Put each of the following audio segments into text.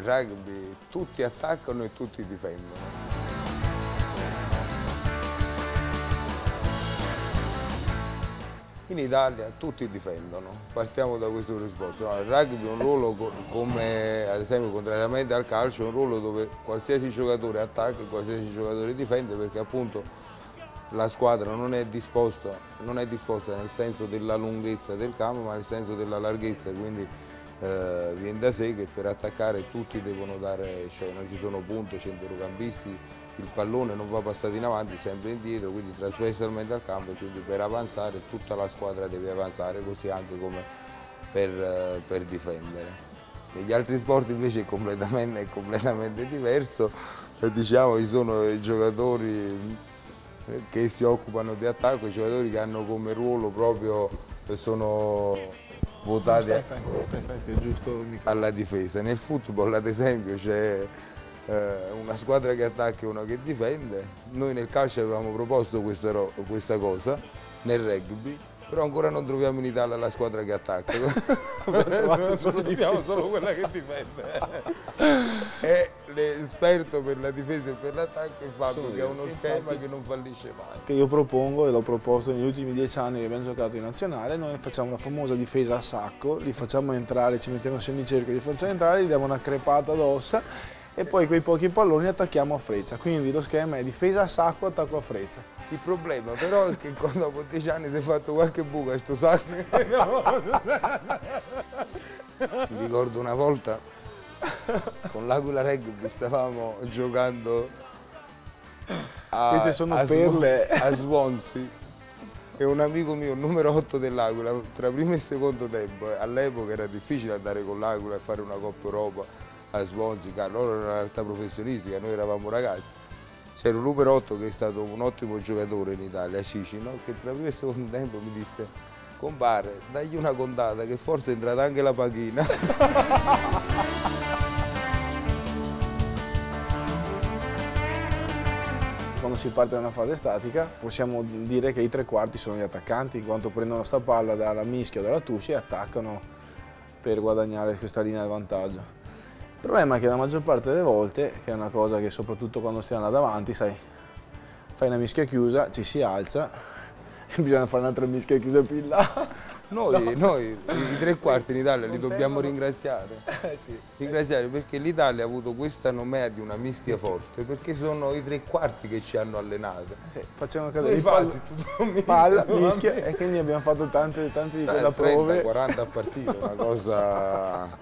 nel rugby tutti attaccano e tutti difendono. In Italia tutti difendono, partiamo da questo presupposto. No, il rugby ha un ruolo come ad esempio contrariamente al calcio, è un ruolo dove qualsiasi giocatore attacca e qualsiasi giocatore difende perché appunto la squadra non è, disposta, non è disposta nel senso della lunghezza del campo ma nel senso della larghezza, quindi eh, viene da sé che per attaccare tutti devono dare, cioè non ci sono punte, centrocampisti, il pallone non va passato in avanti, sempre indietro, quindi trasversalmente al campo quindi per avanzare tutta la squadra deve avanzare, così anche come per, per difendere. Negli altri sport invece è completamente, è completamente diverso, diciamo ci sono i giocatori che si occupano di attacco, i giocatori che hanno come ruolo proprio, sono votati stai, stai, stai, stai, giusto, alla difesa. Nel football ad esempio c'è eh, una squadra che attacca e una che difende. Noi nel calcio avevamo proposto questa, questa cosa, nel rugby, però ancora non troviamo in Italia la squadra che attacca. solo troviamo solo quella che difende. L'esperto per la difesa e per l'attacco è Fabio, che ha uno schema che non fallisce mai. Che io propongo e l'ho proposto negli ultimi dieci anni che abbiamo giocato in nazionale, noi facciamo la famosa difesa a sacco, li facciamo entrare, ci mettiamo in cerchio, li facciamo entrare, gli diamo una crepata d'ossa e poi quei pochi palloni attacchiamo a freccia. Quindi lo schema è difesa a sacco, attacco a freccia. Il problema però è che dopo dieci anni si è fatto qualche buca sto sacco. Mi ricordo una volta con l'Aquila Rugby stavamo giocando a, a, perle. a Swansea e un amico mio, numero 8 dell'Aquila, tra primo e secondo tempo, all'epoca era difficile andare con l'Aquila e fare una Coppa Europa a Swansea, loro erano una realtà professionistica, noi eravamo ragazzi. C'era un numero 8 che è stato un ottimo giocatore in Italia, Cicino, che tra primo e secondo tempo mi disse compare, dagli una contata che forse è entrata anche la panchina. Quando si parte da una fase statica possiamo dire che i tre quarti sono gli attaccanti, in quanto prendono sta palla dalla mischia o dalla tuscia e attaccano per guadagnare questa linea di vantaggio. Il problema è che la maggior parte delle volte, che è una cosa che soprattutto quando stiamo là davanti, sai, fai una mischia chiusa, ci si alza bisogna fare un'altra mischia chiusa più in là. Noi, no. noi i tre quarti in Italia li dobbiamo ringraziare. Eh, sì. Ringraziare perché l'Italia ha avuto questa nomea di una mischia forte, perché sono i tre quarti che ci hanno allenato. Sì, facciamo cadere i palla, palla, mischia e quindi abbiamo fatto tante, tante di quelle prove. 40 a partire, una cosa...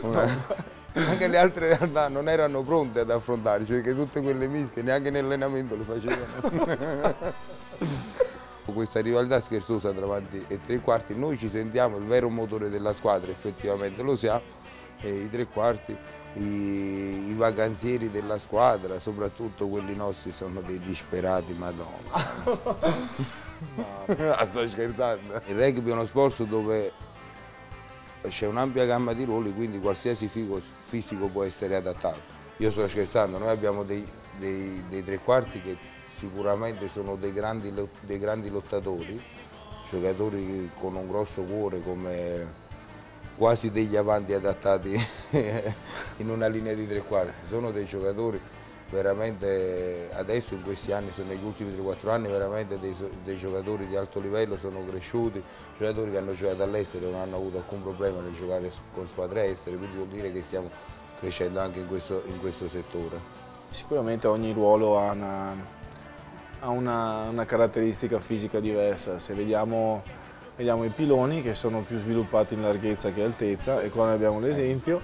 Una anche le altre realtà non erano pronte ad affrontarci perché tutte quelle mischie neanche in allenamento le facevano. Questa rivalità scherzosa tra avanti e tre quarti, noi ci sentiamo il vero motore della squadra, effettivamente lo siamo, e i tre quarti, i, i vacanzieri della squadra, soprattutto quelli nostri, sono dei disperati, madonna. no. Sto scherzando. Il rugby è uno sport dove c'è un'ampia gamma di ruoli, quindi qualsiasi fisico può essere adattato. Io sto scherzando, noi abbiamo dei, dei, dei tre quarti che sicuramente sono dei grandi, dei grandi lottatori, giocatori con un grosso cuore come quasi degli avanti adattati in una linea di tre quarti. Sono dei giocatori veramente adesso in questi anni, negli ultimi 3-4 anni, veramente dei, dei, giocatori di alto livello sono cresciuti, giocatori che hanno giocato all'estero non hanno avuto alcun problema nel giocare con squadre estere, quindi vuol dire che stiamo crescendo anche in questo, in questo settore. Sicuramente ogni ruolo ha una, ha una, una caratteristica fisica diversa, se vediamo, vediamo i piloni che sono più sviluppati in larghezza che altezza e qua ne abbiamo l'esempio,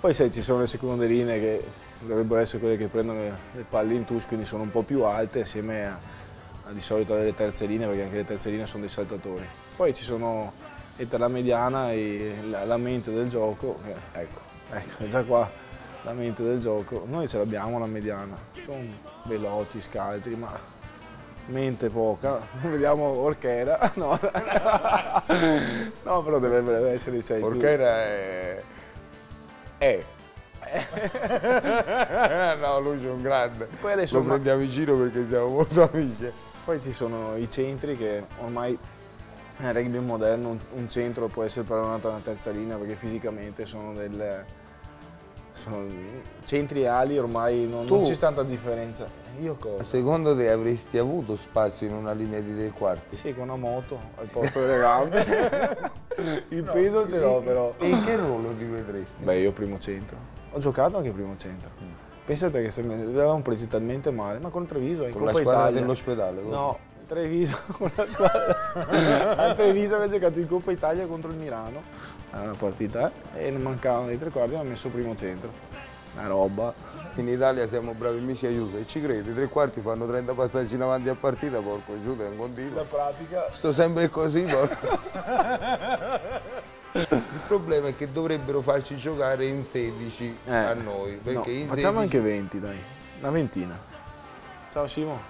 poi se ci sono le seconde linee che dovrebbero essere quelle che prendono le, le palle in touch, quindi sono un po' più alte assieme a, a di solito alle terze linee, perché anche le terze linee sono dei saltatori. Poi ci sono la mediana e la, la mente del gioco, eh, ecco, ecco, già qua la mente del gioco. Noi ce l'abbiamo la mediana, sono veloci, scaltri, ma mente poca, vediamo Orchera, no, no però dovrebbe essere 6 Orchera è... è. No, lui è un grande. Poi adesso Lo prendiamo in giro perché siamo molto amici. Poi ci sono i centri che ormai nel rugby moderno un, centro può essere paragonato a una terza linea perché fisicamente sono del, sono centri e ali ormai non, Tu- non c'è tanta differenza. Io cosa? Secondo te avresti avuto spazio in una linea di tre quarti? Sì, con una moto al posto delle gambe. Il peso ce l'ho però. E in che ruolo ti vedresti? Beh, io primo centro. Ho giocato anche primo centro. Pensate che se mi avevamo presi talmente male, ma con Treviso in Con la Coppa squadra Italia. dell'ospedale? No, Treviso con la squadra. A Treviso aveva giocato in Coppa Italia contro il Milano, una partita, e ne mancavano i tre quarti, mi ha messo primo centro. Una roba. In Italia siamo bravi amici aiuto e ci credi, i tre quarti fanno 30 passaggi in avanti a partita, porco giù, è un continuo. pratica. Sto sempre così, porco. Il problema è che dovrebbero farci giocare in 16 a noi, perché in facciamo 16 anche 20, dai. Una ventina. Ciao Simo.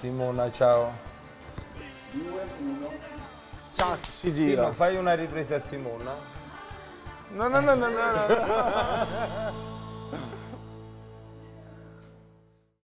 Simona, ciao. Ciao, si gira. ma fai una ripresa a Simona? No, no, no, no, no. no.